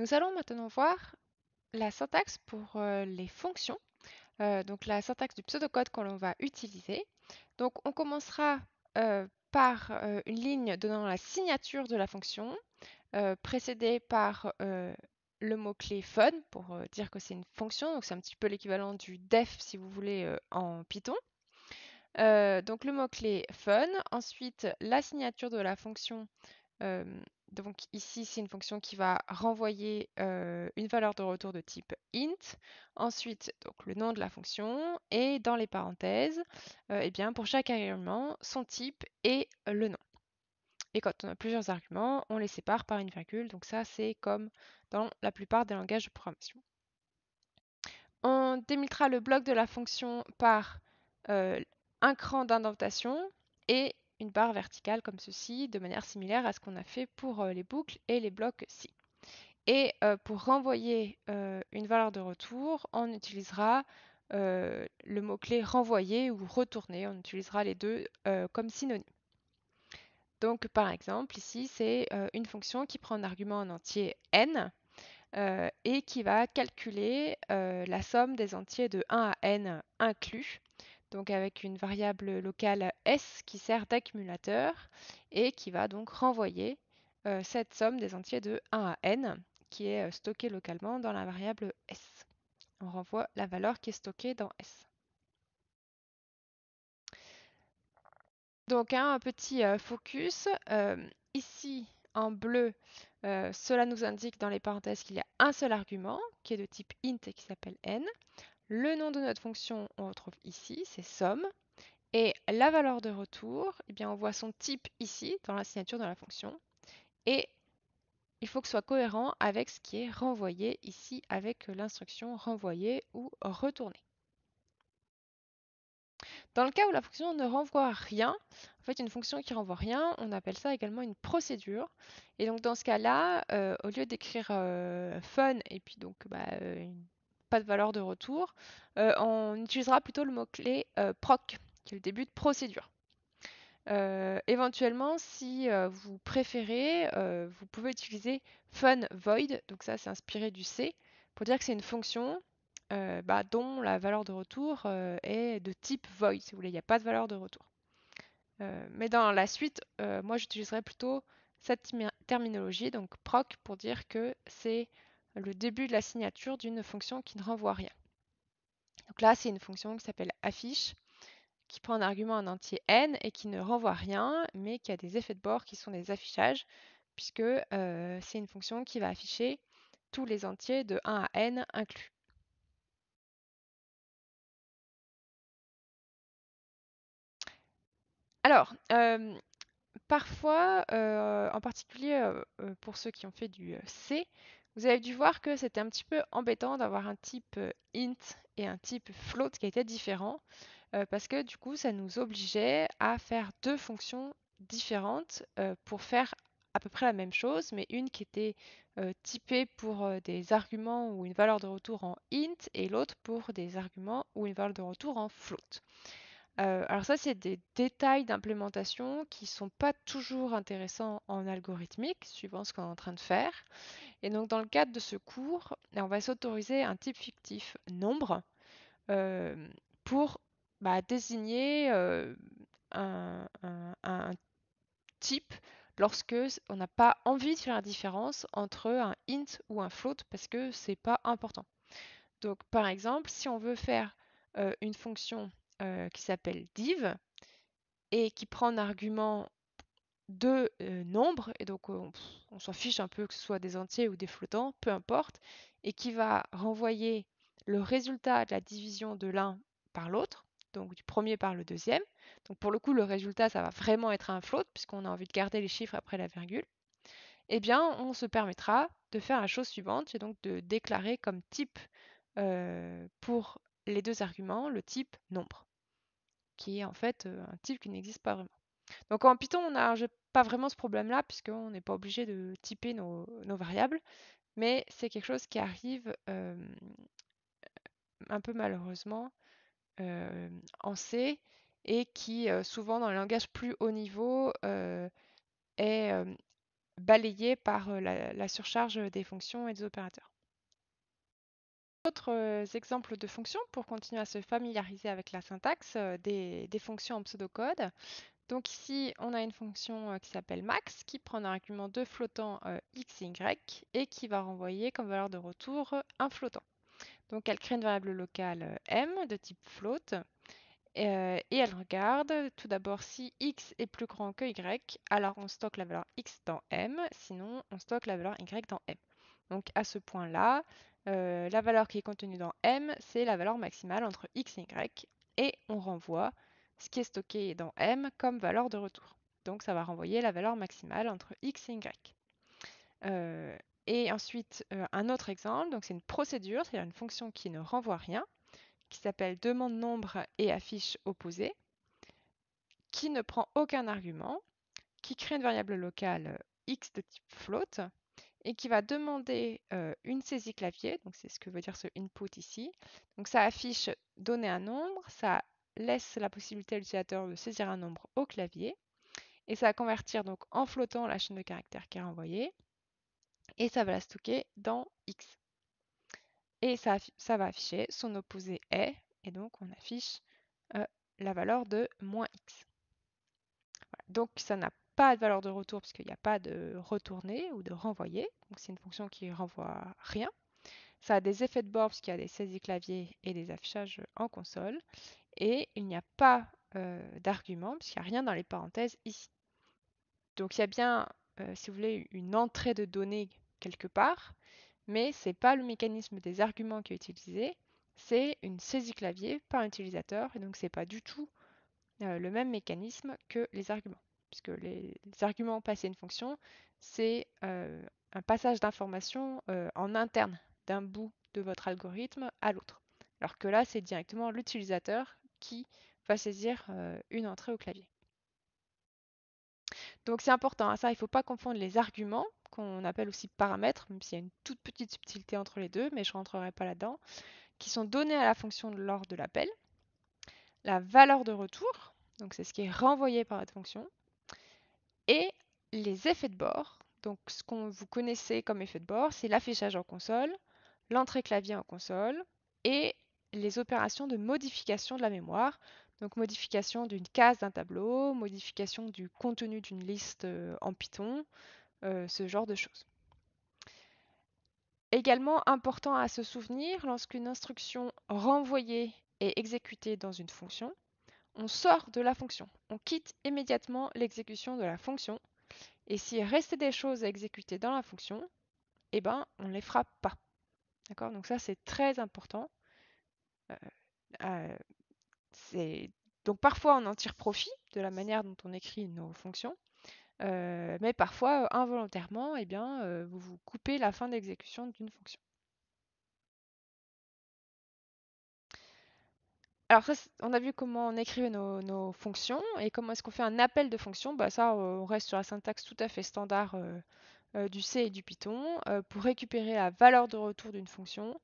Nous allons maintenant voir la syntaxe pour euh, les fonctions, euh, donc la syntaxe du pseudocode que l'on va utiliser. Donc on commencera euh, par une ligne donnant la signature de la fonction, précédée par le mot-clé fun pour dire que c'est une fonction, donc c'est un petit peu l'équivalent du def si vous voulez en Python. donc le mot-clé fun, ensuite la signature de la fonction donc ici, c'est une fonction qui va renvoyer euh, une valeur de retour de type int. Ensuite, donc le nom de la fonction et dans les parenthèses, euh, eh bien pour chaque argument, son type et le nom. Et quand on a plusieurs arguments, on les sépare par une virgule. Donc ça, c'est comme dans la plupart des langages de programmation. On délimitera le bloc de la fonction par euh, un cran d'indentation et une barre verticale comme ceci, de manière similaire à ce qu'on a fait pour euh, les boucles et les blocs ci. Et euh, pour renvoyer euh, une valeur de retour, on utilisera le mot-clé renvoyer ou retourner. On utilisera les deux comme synonymes. Donc par exemple, ici, c'est une fonction qui prend un argument en entier n et qui va calculer la somme des entiers de 1 à n inclus donc avec une variable locale s qui sert d'accumulateur et qui va donc renvoyer euh, cette somme des entiers de 1 à n qui est euh, stockée localement dans la variable s. On renvoie la valeur qui est stockée dans s. Donc un petit euh, focus. ici en bleu, cela nous indique dans les parenthèses qu'il y a un seul argument qui est de type int et qui s'appelle n. Le nom de notre fonction, on retrouve ici, c'est somme. Et la valeur de retour, eh on voit son type ici, dans la signature de la fonction. Et il faut que ce soit cohérent avec ce qui est renvoyé ici, avec l'instruction renvoyer ou retourner. Dans le cas où la fonction ne renvoie rien, en fait une fonction qui renvoie rien, on appelle ça également une procédure. Et donc dans ce cas-là, euh, au lieu d'écrire euh, fun et puis donc bah, euh, pas de valeur de retour, euh, on utilisera plutôt le mot-clé euh, proc, qui est le début de procédure. Euh, éventuellement, si vous préférez, vous pouvez utiliser fun void, donc ça c'est inspiré du C, pour dire que c'est une fonction bah, dont la valeur de retour est de type void, si vous voulez, il n'y a pas de valeur de retour. mais dans la suite, moi j'utiliserai plutôt cette terminologie, donc proc, pour dire que c'est le début de la signature d'une fonction qui ne renvoie rien. Donc là, c'est une fonction qui s'appelle affiche, qui prend un argument en entier n et qui ne renvoie rien, mais qui a des effets de bord qui sont des affichages, puisque euh, c'est une fonction qui va afficher tous les entiers de 1 à n inclus. Alors, euh, parfois, euh, en particulier pour ceux qui ont fait du C, vous avez dû voir que c'était un petit peu embêtant d'avoir un type euh, int et un type float qui étaient différents euh, parce que du coup ça nous obligeait à faire deux fonctions différentes euh, pour faire à peu près la même chose mais une qui était typée pour des arguments ou une valeur de retour en int et l'autre pour des arguments ou une valeur de retour en float. Alors ça, c'est des détails d'implémentation qui ne sont pas toujours intéressants en algorithmique, suivant ce qu'on est en train de faire. Et donc dans le cadre de ce cours, on va s'autoriser un type fictif nombre euh, pour bah, désigner euh, un, type lorsque on n'a pas envie de faire la différence entre un int ou un float parce que c'est pas important. Donc par exemple, si on veut faire euh, une fonction qui s'appelle div et qui prend un argument deux nombres, et donc on, s'en fiche un peu que ce soit des entiers ou des flottants, peu importe, et qui va renvoyer le résultat de la division de l'un par l'autre, donc du premier par le deuxième. Donc pour le coup, le résultat, ça va vraiment être un float, puisqu'on a envie de garder les chiffres après la virgule. Eh bien, on se permettra de faire la chose suivante, et donc de déclarer comme type pour les deux arguments le type nombre, qui est en fait un type qui n'existe pas vraiment. Donc en Python, on n'a pas vraiment ce problème-là, puisqu'on n'est pas obligé de typer nos, variables, mais c'est quelque chose qui arrive un peu malheureusement en C et qui souvent dans les langages plus haut niveau est balayé par la surcharge des fonctions et des opérateurs. D'autres exemples de fonctions pour continuer à se familiariser avec la syntaxe des, des fonctions en pseudocode. Donc ici, on a une fonction qui s'appelle max qui prend un argument de flottant x, y et qui va renvoyer comme valeur de retour un flottant. Donc elle crée une variable locale m de type float et elle regarde tout d'abord si x est plus grand que y, alors on stocke la valeur x dans m, sinon on stocke la valeur y dans m. Donc à ce point-là, la valeur qui est contenue dans m, c'est la valeur maximale entre x et y, et on renvoie ce qui est stocké dans m comme valeur de retour. Donc ça va renvoyer la valeur maximale entre x et y. et ensuite, un autre exemple, c'est une procédure, c'est-à-dire une fonction qui ne renvoie rien, qui s'appelle demande nombre et affiche opposé, qui ne prend aucun argument, qui crée une variable locale euh, x de type float et qui va demander une saisie clavier, donc c'est ce que veut dire ce input ici. Donc ça affiche donner un nombre, ça laisse la possibilité à l'utilisateur de saisir un nombre au clavier et ça va convertir donc en flottant la chaîne de caractères qui est renvoyée et ça va la stocker dans x et ça, va afficher son opposé est, et donc on affiche la valeur de moins x. Donc ça n'a pas de valeur de retour puisqu'il n'y a pas de retourner ou de renvoyer, donc c'est une fonction qui renvoie rien. Ça a des effets de bord puisqu'il y a des saisies clavier et des affichages en console, et il n'y a pas euh, d'argument puisqu'il n'y a rien dans les parenthèses ici. Donc il y a bien, euh, si vous voulez, une entrée de données quelque part, mais ce n'est pas le mécanisme des arguments qui est utilisé, c'est une saisie clavier par l'utilisateur, et donc ce n'est pas du tout euh, le même mécanisme que les arguments. Puisque les, arguments passés à une fonction, c'est euh, un passage d'informations euh, en interne d'un bout de votre algorithme à l'autre. Alors que là, c'est directement l'utilisateur qui va saisir une entrée au clavier. Donc c'est important, à hein, ça, il ne faut pas confondre les arguments qu'on appelle aussi paramètres, même s'il y a une toute petite subtilité entre les deux, mais je ne rentrerai pas là-dedans, qui sont donnés à la fonction lors de l'appel. La valeur de retour, donc c'est ce qui est renvoyé par votre fonction, et les effets de bord. Donc ce qu'on vous connaissez comme effet de bord, c'est l'affichage en console, l'entrée clavier en console et les opérations de modification de la mémoire. Donc modification d'une case d'un tableau, modification du contenu d'une liste euh, en Python, euh, ce genre de choses. Également important à se souvenir, lorsqu'une instruction renvoyée est exécutée dans une fonction, on sort de la fonction. On quitte immédiatement l'exécution de la fonction. Et s'il restait des choses à exécuter dans la fonction, eh ben, on ne les fera pas. D'accord? Donc ça, c'est très important. Euh, euh, donc parfois, on en tire profit de la manière dont on écrit nos fonctions. Euh, mais parfois, involontairement, eh bien, vous vous coupez la fin d'exécution d'une fonction. Alors ça, on a vu comment on écrivait nos, fonctions et comment est-ce qu'on fait un appel de fonction. Bah ça, on reste sur la syntaxe tout à fait standard euh, du C et du Python. pour récupérer la valeur de retour d'une fonction,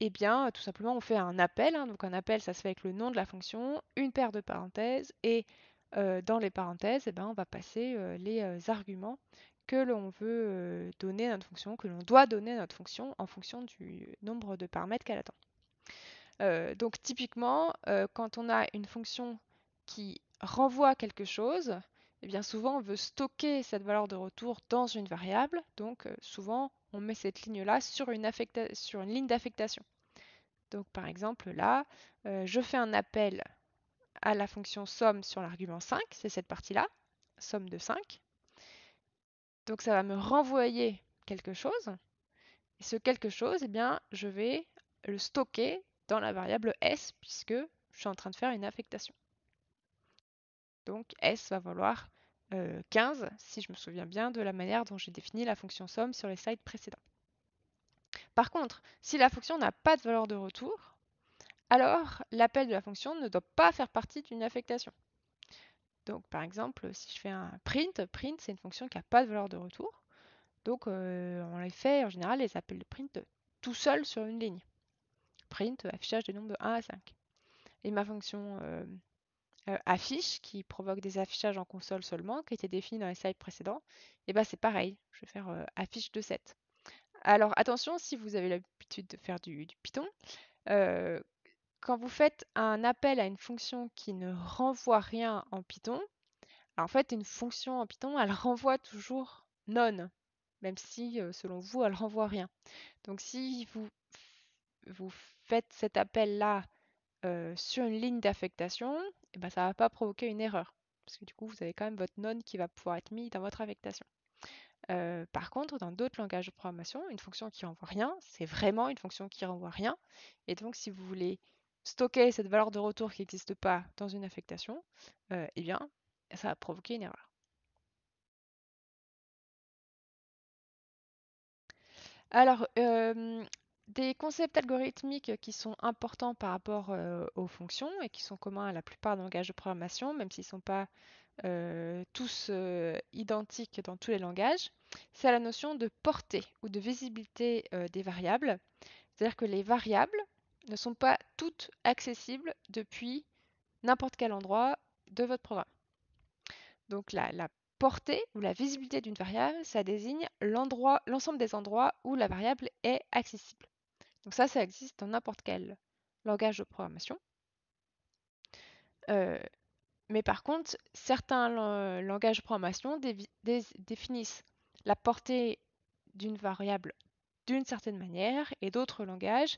eh bien, tout simplement, on fait un appel. Hein. donc un appel, ça se fait avec le nom de la fonction, une paire de parenthèses et euh, dans les parenthèses, eh ben, on va passer euh, les euh, arguments que l'on veut donner à notre fonction, que l'on doit donner à notre fonction en fonction du nombre de paramètres qu'elle attend. Donc typiquement, quand on a une fonction qui renvoie quelque chose, eh bien souvent on veut stocker cette valeur de retour dans une variable. Donc souvent on met cette ligne-là sur, sur, une ligne d'affectation. Donc par exemple là, je fais un appel à la fonction somme sur l'argument 5, c'est cette partie-là, somme de 5. Donc ça va me renvoyer quelque chose. Et ce quelque chose, eh bien, je vais le stocker dans la variable s puisque je suis en train de faire une affectation. Donc s va valoir 15 euh, si je me souviens bien de la manière dont j'ai défini la fonction somme sur les slides précédents. Par contre, si la fonction n'a pas de valeur de retour, alors l'appel de la fonction ne doit pas faire partie d'une affectation. Donc par exemple, si je fais un print, print c'est une fonction qui n'a pas de valeur de retour. Donc euh, on les fait en général les appels de print tout seul sur une ligne. Print, affichage des nombres de 1 à 5. Et ma fonction euh, euh, affiche qui provoque des affichages en console seulement, qui étaient définis dans les slides précédents, et ben c'est pareil, je vais faire euh, affiche de 7. Alors attention, si vous avez l'habitude de faire du, Python, quand vous faites un appel à une fonction qui ne renvoie rien en Python, en fait une fonction en Python, elle renvoie toujours non, même si selon vous, elle renvoie rien. Donc si vous, vous faites cet appel-là sur une ligne d'affectation, eh ben, ça ne va pas provoquer une erreur. Parce que du coup, vous avez quand même votre non qui va pouvoir être mis dans votre affectation. par contre, dans d'autres langages de programmation, une fonction qui renvoie rien, c'est vraiment une fonction qui renvoie rien. Et donc, si vous voulez stocker cette valeur de retour qui n'existe pas dans une affectation, eh bien, ça va provoquer une erreur. Alors, des concepts algorithmiques qui sont importants par rapport aux fonctions et qui sont communs à la plupart des langages de programmation, même s'ils ne sont pas tous identiques dans tous les langages, c'est la notion de portée ou de visibilité des variables. C'est-à-dire que les variables ne sont pas toutes accessibles depuis n'importe quel endroit de votre programme. Donc la, portée ou la visibilité d'une variable, ça désigne l'ensemble des endroits où la variable est accessible. Donc ça, ça existe dans n'importe quel langage de programmation. Euh, mais par contre, certains langages de programmation définissent la portée d'une variable d'une certaine manière et d'autres langages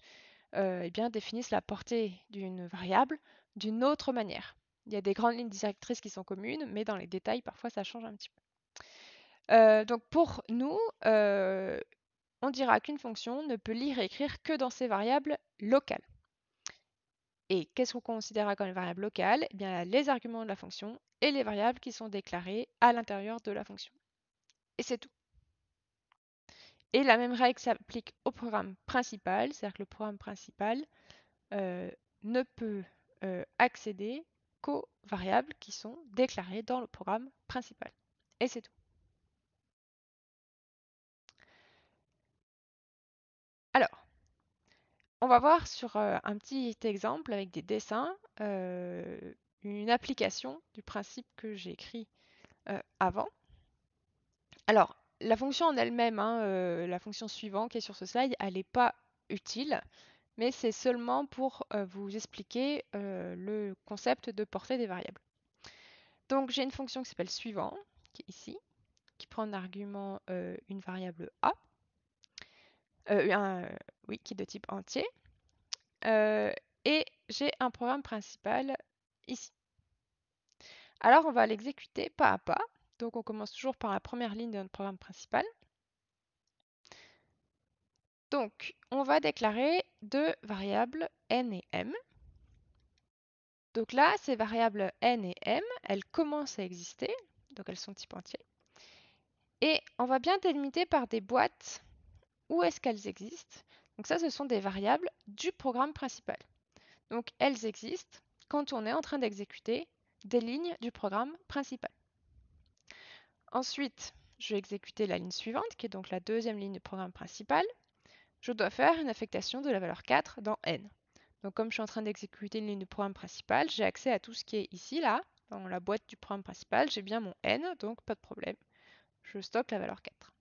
euh, eh bien, définissent la portée d'une variable d'une autre manière. Il y a des grandes lignes directrices qui sont communes, mais dans les détails, parfois, ça change un petit peu. Euh, donc pour nous, on dira qu'une fonction ne peut lire et écrire que dans ses variables locales. Et qu'est-ce qu'on considérera comme une variable locale Eh bien, les arguments de la fonction et les variables qui sont déclarées à l'intérieur de la fonction. Et c'est tout. Et la même règle s'applique au programme principal, c'est-à-dire que le programme principal euh, ne peut accéder qu'aux variables qui sont déclarées dans le programme principal. Et c'est tout. Alors, on va voir sur un petit exemple avec des dessins une application du principe que j'ai écrit avant. Alors, la fonction en elle-même, hein, la fonction suivante qui est sur ce slide, elle n'est pas utile mais c'est seulement pour vous expliquer le concept de portée des variables. Donc j'ai une fonction qui s'appelle suivant, qui est ici, qui prend en argument une variable a, oui, qui est de type entier, et j'ai un programme principal ici. Alors on va l'exécuter pas à pas. Donc on commence toujours par la première ligne de notre programme principal. Donc, on va déclarer deux variables n et m. Donc là, ces variables n et m, elles commencent à exister, donc elles sont type entier. Et on va bien délimiter par des boîtes où est-ce qu'elles existent. Donc ça, ce sont des variables du programme principal. Donc elles existent quand on est en train d'exécuter des lignes du programme principal. Ensuite, je vais exécuter la ligne suivante, qui est donc la deuxième ligne du programme principal je dois faire une affectation de la valeur 4 dans n. Donc comme je suis en train d'exécuter une ligne de programme principal, j'ai accès à tout ce qui est ici, là, dans la boîte du programme principal, j'ai bien mon n, donc pas de problème. Je stocke la valeur 4.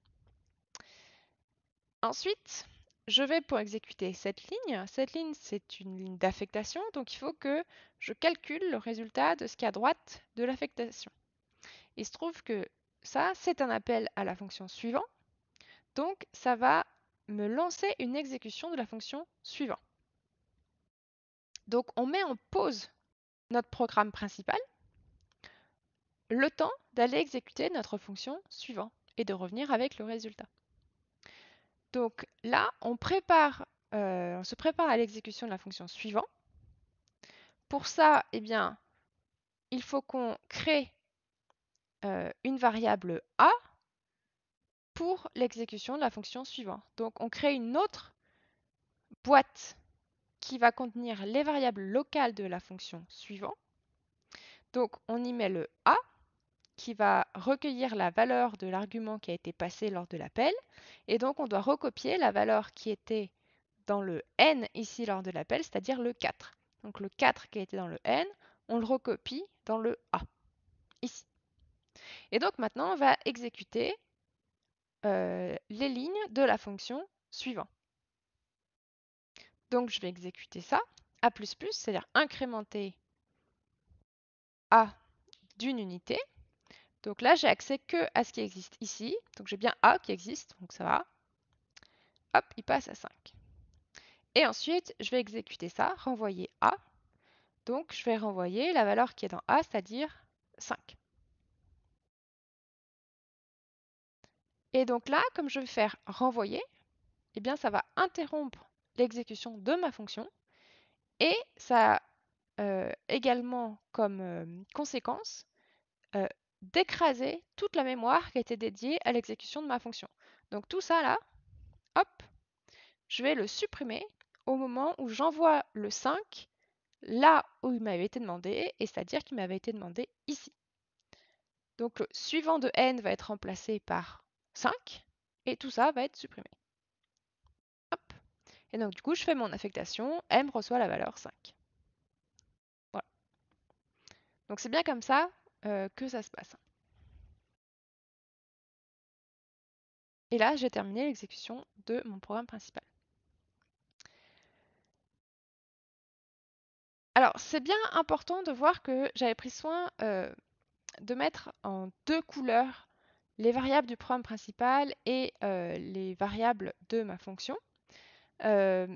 Ensuite, je vais pour exécuter cette ligne. Cette ligne, c'est une ligne d'affectation, donc il faut que je calcule le résultat de ce qui est à droite de l'affectation. Il se trouve que ça, c'est un appel à la fonction suivant. Donc, ça va me lancer une exécution de la fonction suivant. Donc on met en pause notre programme principal le temps d'aller exécuter notre fonction suivant et de revenir avec le résultat. Donc là, euh, on se prépare à l'exécution de la fonction suivant. Pour ça, eh bien, il faut qu'on crée euh, une variable a pour l'exécution de la fonction suivante. Donc on crée une autre boîte qui va contenir les variables locales de la fonction suivante. Donc on y met le A qui va recueillir la valeur de l'argument qui a été passé lors de l'appel. Et donc on doit recopier la valeur qui était dans le n ici lors de l'appel, c'est-à-dire le 4. Donc le 4 qui a été dans le n, on le recopie dans le A, ici. Et donc maintenant, on va exécuter euh, les lignes de la fonction suivante. Donc je vais exécuter ça, A++, c'est-à-dire incrémenter A d'une unité. Donc là, j'ai accès que à ce qui existe ici. Donc j'ai bien A qui existe, donc ça va. Hop, il passe à 5. Et ensuite, je vais exécuter ça, renvoyer A. Donc je vais renvoyer la valeur qui est dans A, c'est-à-dire 5. Et donc là, comme je vais faire renvoyer, eh bien ça va interrompre l'exécution de ma fonction et ça a euh, également comme euh, conséquence euh, d'écraser toute la mémoire qui a été dédiée à l'exécution de ma fonction. Donc tout ça là, hop, je vais le supprimer au moment où j'envoie le 5 là où il m'avait été demandé, et c'est-à-dire qu'il m'avait été demandé ici. Donc le suivant de n va être remplacé par 5, et tout ça va être supprimé. Hop. Et donc du coup, je fais mon affectation, m reçoit la valeur 5. Voilà. Donc c'est bien comme ça que ça se passe. Et là, j'ai terminé l'exécution de mon programme principal. Alors, c'est bien important de voir que j'avais pris soin euh, de mettre en deux couleurs les variables du programme principal et euh, les variables de ma fonction. Euh,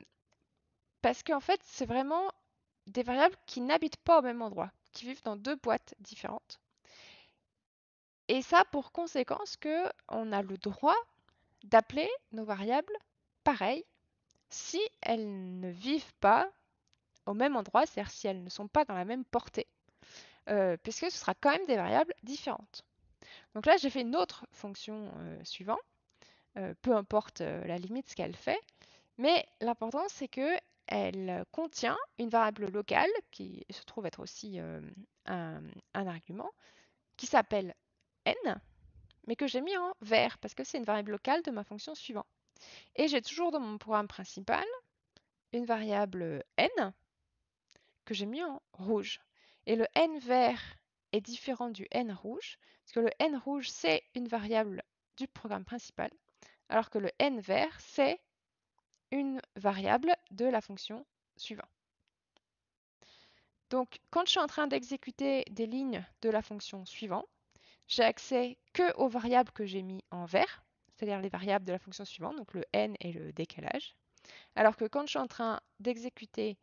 parce qu'en fait, c'est vraiment des variables qui n'habitent pas au même endroit, qui vivent dans deux boîtes différentes. Et ça pour conséquence qu'on a le droit d'appeler nos variables pareilles si elles ne vivent pas au même endroit, c'est-à-dire si elles ne sont pas dans la même portée, euh, puisque ce sera quand même des variables différentes. Donc là, j'ai fait une autre fonction euh, suivante, euh, peu importe la limite ce qu'elle fait, mais l'important c'est que elle contient une variable locale qui se trouve être aussi un, un, argument qui s'appelle n, mais que j'ai mis en vert parce que c'est une variable locale de ma fonction suivante. Et j'ai toujours dans mon programme principal une variable n que j'ai mis en rouge. Et le n vert est différent du n rouge, parce que le n rouge, c'est une variable du programme principal, alors que le n vert, c'est variable de la fonction suivante. Donc, quand je suis en train d'exécuter des lignes de la fonction suivante, j'ai accès que aux variables que j'ai mis en vert, c'est-à-dire les variables de la fonction suivante, donc le n et le décalage. Alors que quand je suis en train d'exécuter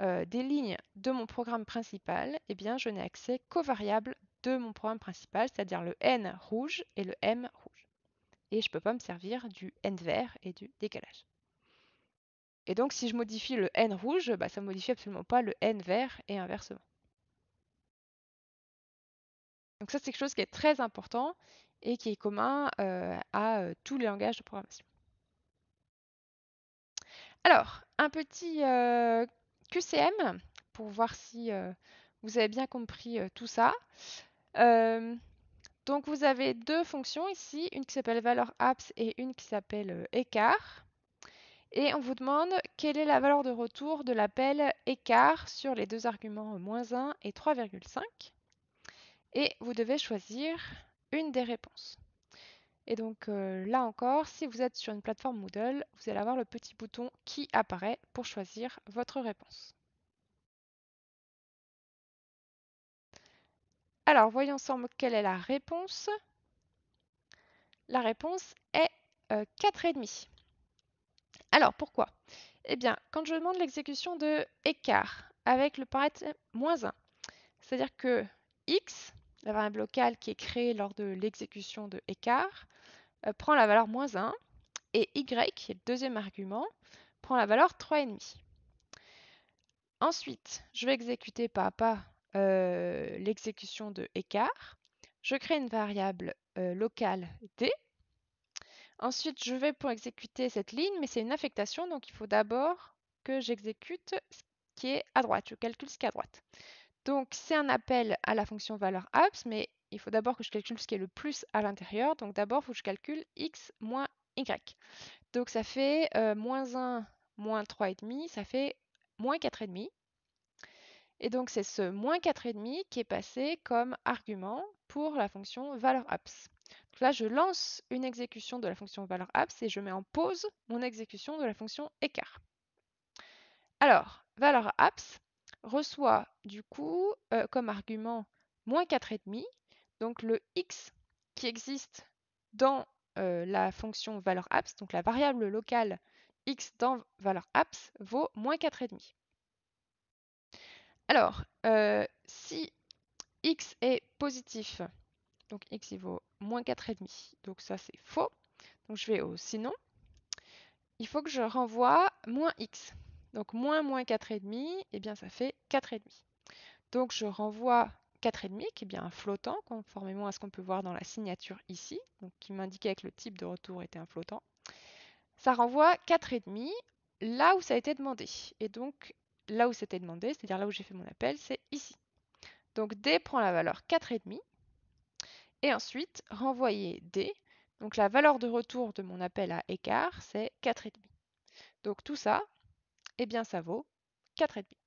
euh, des lignes de mon programme principal, eh bien, je n'ai accès qu'aux variables de mon programme principal, c'est-à-dire le n rouge et le m rouge. Et je ne peux pas me servir du n vert et du décalage. Et donc, si je modifie le n rouge, bah, ça ne modifie absolument pas le n vert et inversement. Donc ça, c'est quelque chose qui est très important et qui est commun euh, à euh, tous les langages de programmation. Alors, un petit QCM pour voir si euh, vous avez bien compris euh, tout ça. Euh, donc vous avez deux fonctions ici, une qui s'appelle valeur apps et une qui s'appelle écart. Et on vous demande quelle est la valeur de retour de l'appel écart sur les deux arguments moins 1 et 3,5. Et vous devez choisir une des réponses. Et donc là encore, si vous êtes sur une plateforme Moodle, vous allez avoir le petit bouton qui apparaît pour choisir votre réponse. Alors, voyons ensemble quelle est la réponse. La réponse est 4,5. Alors, pourquoi? Eh bien, quand je demande l'exécution de écart avec le paramètre moins 1, c'est-à-dire que x, la variable locale qui est créée lors de l'exécution de écart, euh, prend la valeur moins 1 et y, qui est le deuxième argument, prend la valeur 3,5. Ensuite, je vais exécuter pas à pas euh, l'exécution de écart. Je crée une variable euh, locale d. Ensuite, je vais pour exécuter cette ligne, mais c'est une affectation, donc il faut d'abord que j'exécute ce qui est à droite. Je calcule ce qui est à droite. Donc, c'est un appel à la fonction valeur apps, mais il faut d'abord que je calcule ce qui est le plus à l'intérieur. Donc d'abord, il faut que je calcule x moins y. Donc ça fait euh, moins 1 moins 3,5, ça fait moins 4,5. Et donc c'est ce moins 4,5 qui est passé comme argument pour la fonction valeur abs. Donc là, je lance une exécution de la fonction valeur et je mets en pause mon exécution de la fonction écart. Alors, valeur reçoit du coup euh, comme argument moins 4,5, donc le x qui existe dans euh, la fonction valeur donc la variable locale x dans valeur vaut moins 4,5. Alors, euh, si x est positif, donc x vaut moins 4,5, donc ça c'est faux. Donc je vais au sinon. Il faut que je renvoie moins x. Donc moins moins 4,5, eh bien ça fait 4,5. Donc je renvoie 4,5 qui est bien un flottant, conformément à ce qu'on peut voir dans la signature ici, qui m'indiquait que le type de retour était un flottant. Ça renvoie 4,5 là où ça a été demandé. Et donc là où c'était demandé, c'est-à-dire là où j'ai fait mon appel, c'est ici. Donc D prend la valeur 4,5 et ensuite renvoyer D. Donc la valeur de retour de mon appel à écart, c'est 4,5. Donc tout ça, eh bien ça vaut 4,5.